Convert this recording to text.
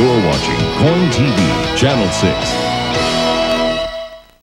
You're watching Coin TV, Channel 6.